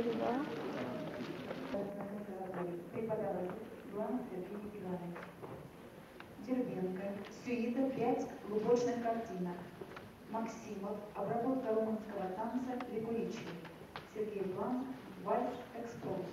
4-2. Сергей Дербенко, сюита 5 лубочных картинок. Максимов, обработка румынского танца Лигуричи. Сергей Бланов, вальс экспромт.